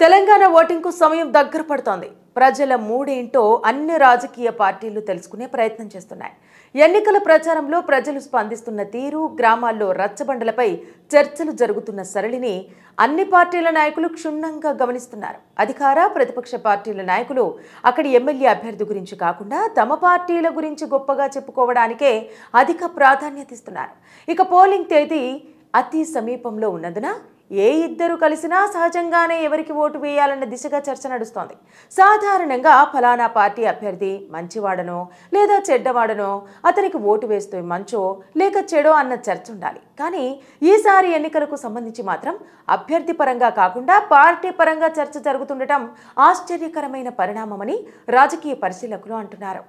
తెలంగాణ ఓటింగ్కు సమయం దగ్గర పడుతోంది. ప్రజల మూడేంటో అన్ని రాజకీయ పార్టీలు తెలుసుకునే ప్రయత్నం చేస్తున్నాయి. ఎన్నికల ప్రచారంలో ప్రజలు స్పందిస్తున్న తీరు గ్రామాల్లో రచ్చబండలపై చర్చలు జరుగుతున్న సరళిని అన్ని పార్టీల నాయకులు క్షుణ్ణంగా గమనిస్తున్నారు. అధికార ప్రతిపక్ష పార్టీల నాయకులు అక్కడి ఎమ్మెల్యే అభ్యర్థి గురించి కాకుండా తమ పార్టీల గురించి గొప్పగా చెప్పుకోవడానికే అధిక ప్రాధాన్యత ఇస్తున్నారు. ఇక పోలింగ్ తేదీ అతి సమీపంలో ఉన్నందున ఏ ఇద్దరు కలిసినా సహజంగానే ఎవరికి ఓటు వేయాలన్న దిశగా చర్చ నడుస్తోంది. సాధారణంగా ఫలానా పార్టీ అభ్యర్థి మంచివాడనో లేదా చెడ్డవాడనో అతనికి ఓటు వేస్తే మంచో లేక చెడో అన్న చర్చ ఉండాలి. కానీ ఈసారి ఎన్నికలకు సంబంధించి మాత్రం అభ్యర్థి పరంగా కాకుండా పార్టీ పరంగా చర్చ జరుగుతుండటం ఆశ్చర్యకరమైన పరిణామమని రాజకీయ పరిశీలకులు అంటున్నారు.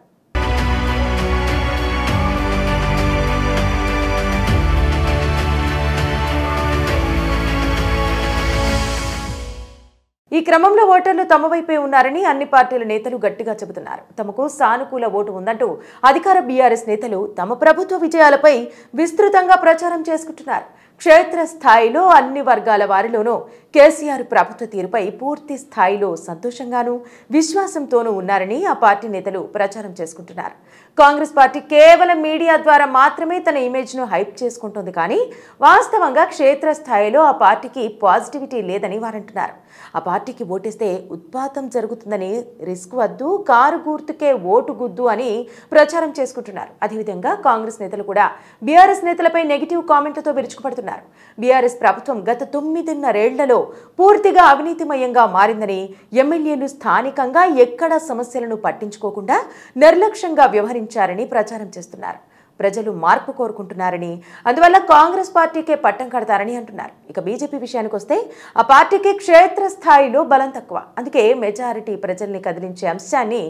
ఈ క్రమంలో ఓటర్లు తమ వైపే ఉన్నారని అన్ని పార్టీల నేతలు గట్టిగా చెబుతున్నారు. తమకు సానుకూల ఓటు ఉందంటూ అధికార బీఆర్ఎస్ నేతలు తమ ప్రభుత్వ విజయాలపై విస్తృతంగా ప్రచారం చేసుకుంటున్నారు. క్షేత్ర స్థాయిలో అన్ని వర్గాల వారిలోనూ కేసీఆర్ ప్రభుత్వ తీరుపై పూర్తి స్థాయిలో సంతోషంగానూ విశ్వాసంతోనూ ఉన్నారని ఆ పార్టీ నేతలు ప్రచారం చేసుకుంటున్నారు. కాంగ్రెస్ పార్టీ కేవలం మీడియా ద్వారా మాత్రమే తన ఇమేజ్ను హైప్ చేసుకుంటోంది కానీ వాస్తవంగా క్షేత్రస్థాయిలో ఆ పార్టీకి పాజిటివిటీ లేదని వారంటున్నారు. ఆ పార్టీకి ఓటేస్తే ఉత్పాతం జరుగుతుందని రిస్క్ వద్దు కారు గుర్తుకే ఓటు గుద్దు అని ప్రచారం చేసుకుంటున్నారు. అదేవిధంగా కాంగ్రెస్ నేతలు కూడా బీఆర్ఎస్ నేతలపై నెగిటివ్ కామెంట్లతో విరుచుకుపడుతున్నారు. బీఆర్ఎస్ ప్రభుత్వం గత తొమ్మిదిన్నరేళ్ళలో పూర్తిగా అవినీతిమయంగా మారిందని ఎమ్మెల్యేలు స్థానికంగా ఎక్కడా సమస్యలను పట్టించుకోకుండా నిర్లక్ష్యంగా వ్యవహరించారని ప్రచారం చేస్తున్నారు. ప్రజలు మార్పు కోరుకుంటున్నారని అందువల్ల కాంగ్రెస్ పార్టీకే పట్టం కడతారని అంటున్నారు. ఇక బీజేపీ విషయానికి వస్తే ఆ పార్టీకి క్షేత్రస్థాయిలో బలం తక్కువ. అందుకే మెజారిటీ ప్రజల్ని కదిలించే అంశాన్ని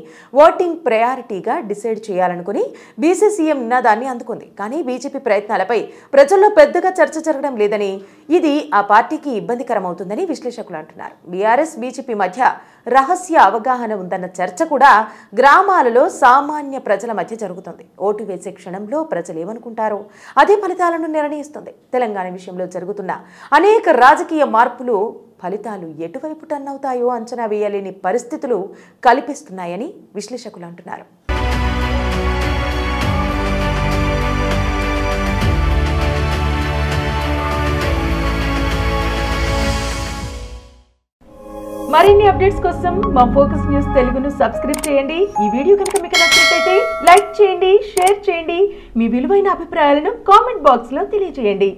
ఓటింగ్ ప్రయారిటీగా డిసైడ్ చేయాలనుకుని బీసీసీఎం నినాదాన్ని అందుకుంది. కానీ బీజేపీ ప్రయత్నాలపై ప్రజల్లో పెద్దగా చర్చ జరగడం లేదని ఇది ఆ పార్టీకి ఇబ్బందికరమవుతుందని విశ్లేషకులు అంటున్నారు. బీఆర్ఎస్ బీజేపీ మధ్య రహస్య అవగాహన ఉందన్న చర్చ కూడా గ్రామాలలో సామాన్య ప్రజల మధ్య జరుగుతుంది. ఓటు వేసే క్షణంలో ప్రజలు ఏమనుకుంటారో అదే ఫలితాలను నిర్ణయిస్తుంది. తెలంగాణ విషయంలో జరుగుతున్న అనేక రాజకీయ మార్పులు ఫలితాలు ఎటువైపు టన్నవుతాయో అవుతాయో అంచనా వేయలేని పరిస్థితులు కల్పిస్తున్నాయని విశ్లేషకులు అంటున్నారు. మరిన్ని అప్డేట్స్ కోసం మా ఫోకస్ న్యూస్ తెలుగును సబ్స్క్రైబ్ చేయండి. ఈ వీడియో కనుక మీకు లైక్ చేయండి షేర్ చేయండి. మీ విలువైన అభిప్రాయాలను కామెంట్ బాక్స్లో తెలియజేయండి.